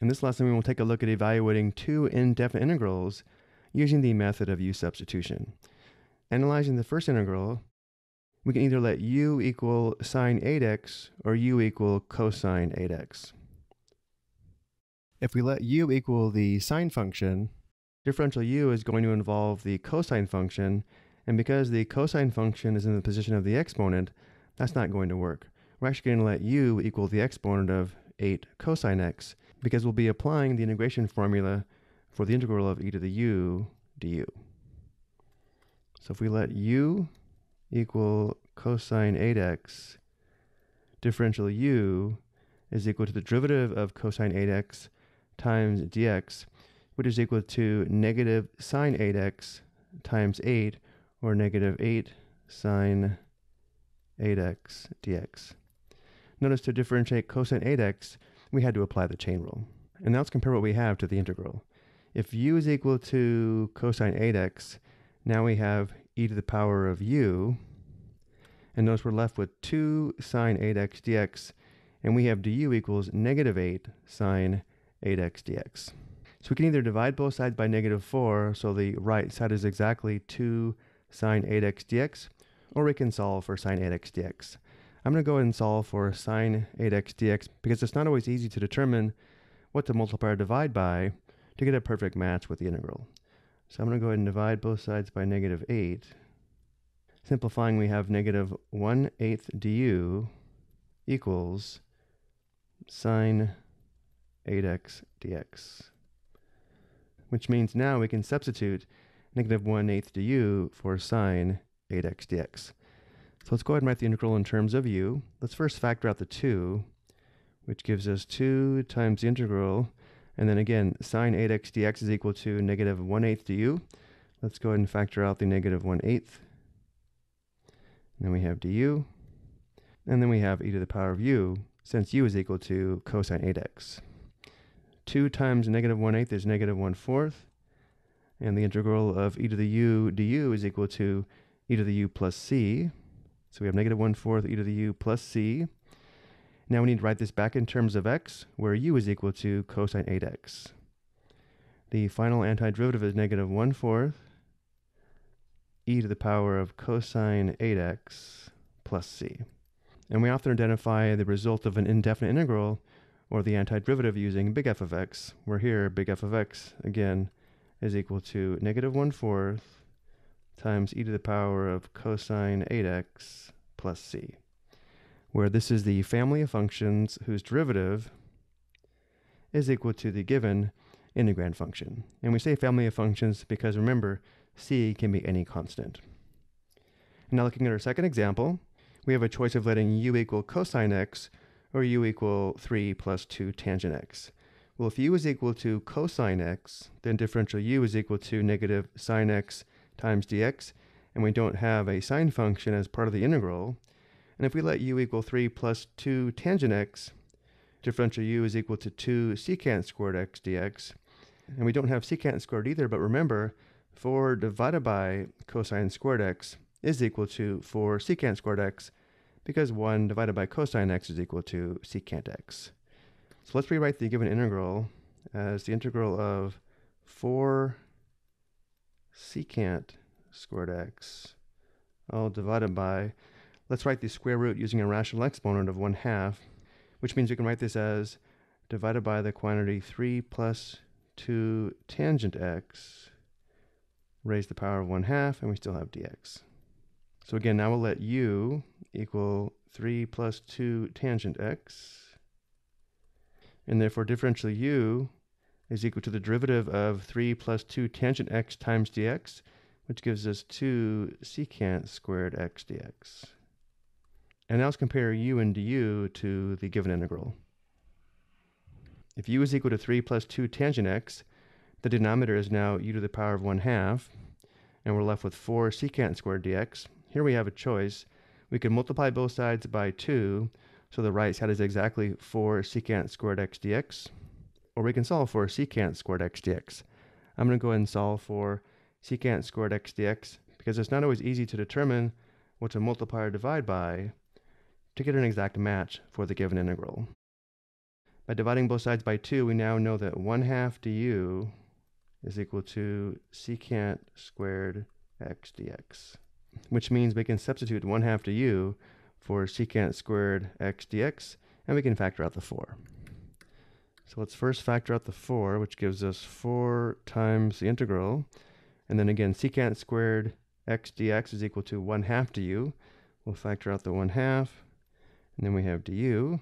In this lesson, we will take a look at evaluating two indefinite integrals using the method of u substitution. Analyzing the first integral, we can either let u equal sine 8x or u equal cosine 8x. If we let u equal the sine function, differential u is going to involve the cosine function, and because the cosine function is in the position of the exponent, that's not going to work. We're actually going to let u equal the exponent of 8 cosine x, because we'll be applying the integration formula for the integral of e to the u du. So if we let u equal cosine 8x, differential u is equal to the derivative of cosine 8x times dx, which is equal to negative sine 8x times 8, or negative 8 sine 8x dx. Notice to differentiate cosine 8x, we had to apply the chain rule. And now let's compare what we have to the integral. If u is equal to cosine 8x, now we have e to the power of u. And notice we're left with 2 sine 8x dx, and we have du equals negative 8 sine 8x dx. So we can either divide both sides by negative 4, so the right side is exactly 2 sine 8x dx, or we can solve for sine 8x dx. I'm going to go ahead and solve for sine 8x dx because it's not always easy to determine what to multiply or divide by to get a perfect match with the integral. So I'm going to go ahead and divide both sides by negative 8. Simplifying, we have negative 1 eighth du equals sine 8x dx. Which means now we can substitute negative 1 eighth du for sine 8x dx. So let's go ahead and write the integral in terms of u. Let's first factor out the 2, which gives us 2 times the integral. And then again, sine 8x dx is equal to negative 1 8 du. Let's go ahead and factor out the negative 1 8. Then we have du. And then we have e to the power of u, since u is equal to cosine 8x. 2 times negative 1 8 is negative 1 fourth. And the integral of e to the u du is equal to e to the u plus c. So we have negative 1 fourth e to the u plus c. Now we need to write this back in terms of x, where u is equal to cosine 8x. The final antiderivative is negative 1 fourth e to the power of cosine 8x plus c. And we often identify the result of an indefinite integral or the antiderivative using big F of x, where here big F of x, again, is equal to negative 1 fourth times e to the power of cosine 8x plus c, where this is the family of functions whose derivative is equal to the given integrand function. And we say family of functions because remember, c can be any constant. Now looking at our second example, we have a choice of letting u equal cosine x or u equal 3 plus 2 tangent x. Well, if u is equal to cosine x, then differential u is equal to negative sine x times dx, and we don't have a sine function as part of the integral. And if we let u equal 3 plus 2 tangent x, differential u is equal to 2 secant squared x dx. And we don't have secant squared either, but remember, 4 divided by cosine squared x is equal to 4 secant squared x, because 1 divided by cosine x is equal to secant x. So let's rewrite the given integral as the integral of 4 secant squared x all divided by, let's write the square root using a rational exponent of 1 half, which means we can write this as divided by the quantity 3 plus 2 tangent x raised to the power of 1 half, and we still have dx. So again, now we'll let u equal 3 plus 2 tangent x, and therefore differential u is equal to the derivative of 3 plus 2 tangent x times dx, which gives us 2 secant squared x dx. And now let's compare u and du to the given integral. If u is equal to 3 plus 2 tangent x, the denominator is now u to the power of 1 half, and we're left with 4 secant squared dx. Here we have a choice. We can multiply both sides by 2, so the right side is exactly 4 secant squared x dx or we can solve for secant squared x dx. I'm going to go ahead and solve for secant squared x dx because it's not always easy to determine what to multiply or divide by to get an exact match for the given integral. By dividing both sides by 2, we now know that 1 half du is equal to secant squared x dx, which means we can substitute 1 half du for secant squared x dx, and we can factor out the 4. So let's first factor out the 4, which gives us 4 times the integral. And then again, secant squared x dx is equal to 1 half du. We'll factor out the 1 half. And then we have du.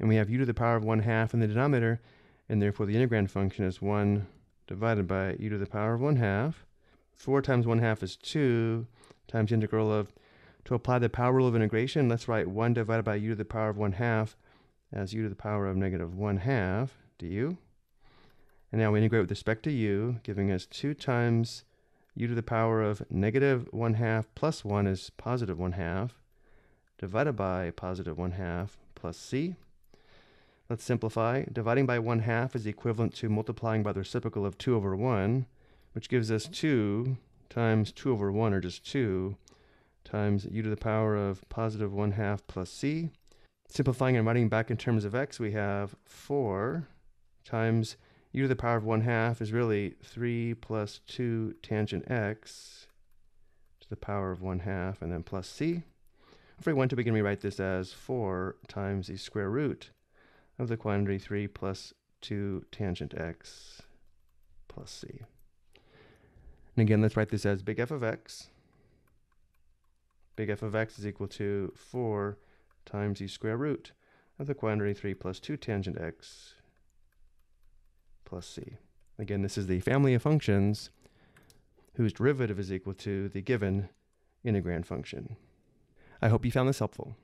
And we have u to the power of 1 half in the denominator. And therefore the integrand function is 1 divided by u to the power of 1 half. 4 times 1 half is 2 times integral of, to apply the power rule of integration, let's write 1 divided by u to the power of 1 half as u to the power of negative 1 half du. And now we integrate with respect to u, giving us 2 times u to the power of negative 1 half plus 1 is positive 1 half, divided by positive 1 half plus c. Let's simplify. Dividing by 1 half is equivalent to multiplying by the reciprocal of 2 over 1, which gives us 2 times 2 over 1, or just 2, times u to the power of positive 1 half plus c. Simplifying and writing back in terms of x, we have 4 times u to the power of 1 half is really 3 plus 2 tangent x to the power of 1 half, and then plus c. If we want to, we can rewrite this as 4 times the square root of the quantity 3 plus 2 tangent x plus c. And again, let's write this as big F of x. Big F of x is equal to 4 times the square root of the quantity 3 plus 2 tangent x plus c. Again, this is the family of functions whose derivative is equal to the given integrand function. I hope you found this helpful.